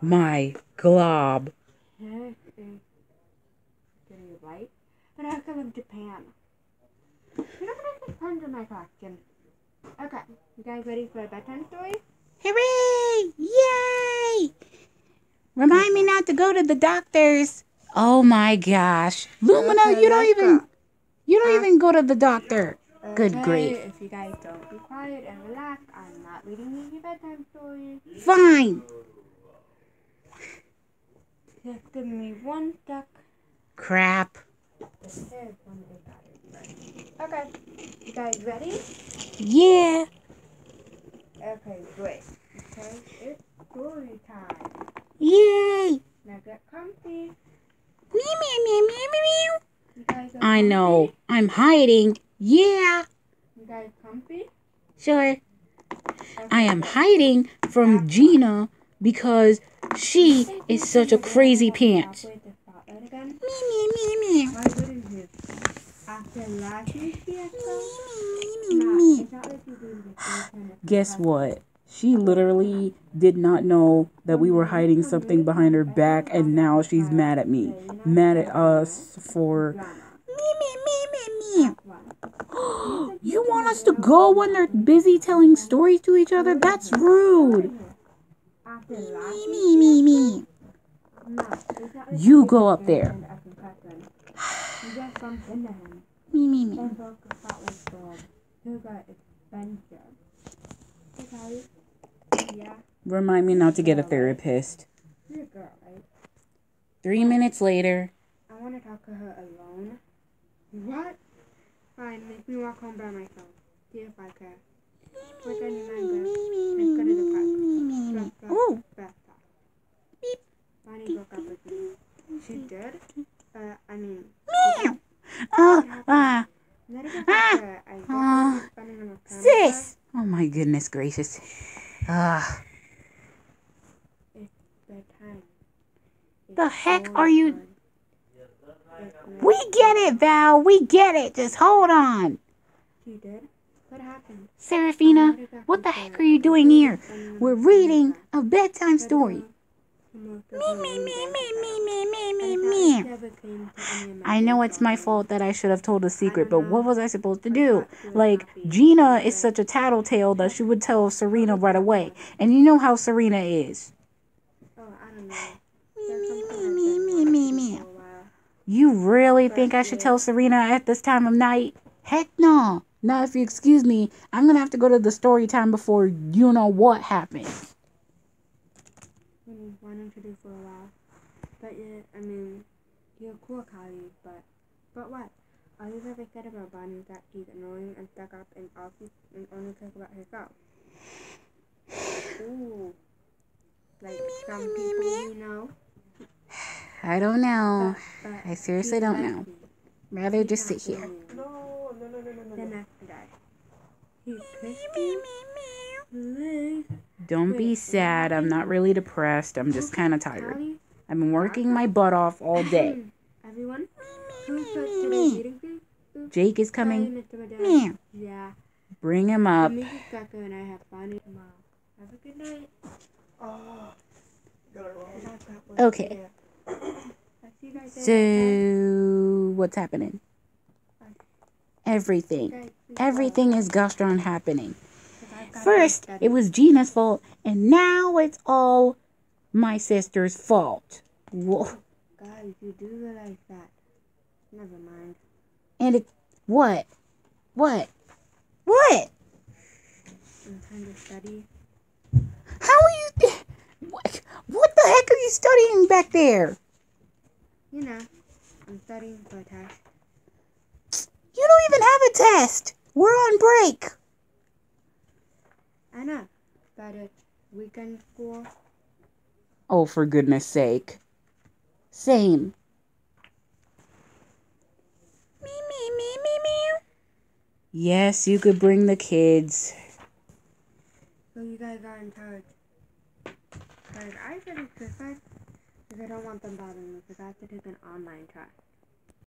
My glob. Hair is getting white, but I come from Japan. You don't have to tons in my collection. Okay, you guys ready for a bedtime story? Hooray! Yay! Remind me not to go to the doctors. Oh my gosh. Lumina, Okay, you don't even you don't even go to the doctor. Good grief. If you guys don't be quiet and relax, I'm not reading you your bedtime story. Fine. Just give me one duck. Crap. Here's one of the batteries. Okay, you guys ready? Yeah. Okay, great. Okay, it's story time. Yay. Now get comfy. Meow, meow, meow, meow, meow, meow. You guys are I know. I'm hiding. Yeah. You guys comfy? Sure. I am hiding from Gina because she is such a crazy pants. Me, me, me, me. Guess what? She literally did not know that we were hiding something behind her back, and now she's mad at me. Mad at us for want us to go when they're busy telling stories to each other? That's rude. Me, me, me, me. You go up there. me, me, me. Remind me not to get a therapist. Three minutes later. I want to talk to her alone. What? Fine, make me walk home by myself. See if I care. Your mind, girl? Let's go to the park. Drop, drop, Ooh. bath. Bonnie broke up with me. She did? Uh, I mean, Meow. Oh, ah, let it go Ah. for her. I guess Ah. I'm spending enough time with sis. Oh my goodness gracious. Ah. It's bedtime. The heck are you- we get it, Val. We get it. Just hold on. She did? What happened? Serafina, what the heck are you doing here? We're reading a bedtime story. Me, me, me, me, me, me, me, me, me. I know it's my fault that I should have told a secret, but what was I supposed to do? Like, Gina is such a tattletale that she would tell Serena right away. And you know how Serena is. Oh, I don't know. Me, There's me, me, me, me, me. For a while. You really think I should tell Serena at this time of night? Heck no. Now, if you excuse me, I'm going to have to go to the story time before you know what happened. been wanting to do for a while. But yeah, I mean, you're cool, Kylie, but but what? All you've ever said about Bonnie is that she's annoying and stuck up and awful and only cares about herself. Ooh. Like some people you know. I don't know. I seriously don't know. Rather just sit here. No, no, no, no, no, no. Don't be sad. I'm not really depressed. I'm just kind of tired. I've been working my butt off all day. Everyone, Jake is coming. Yeah. Bring him up. Okay. So, what's happening? Everything. Everything is gosh darn happening. go, 'cause I've got First, it was Gina's fault, and now it's all my sister's fault. Whoa. Guys, you do realize that. Never mind. And it, what? What? What? I'm trying to study. How are you? What, what the heck are you studying back there? You know, I'm studying for a test. You don't even have a test. We're on break. I know, but it's weekend school. Oh, for goodness sake. Same. Me, me, me, me, me. Yes, you could bring the kids. So you guys are in charge. Guys, I it's perfect because I don't want them bothering me because I have to take an online test.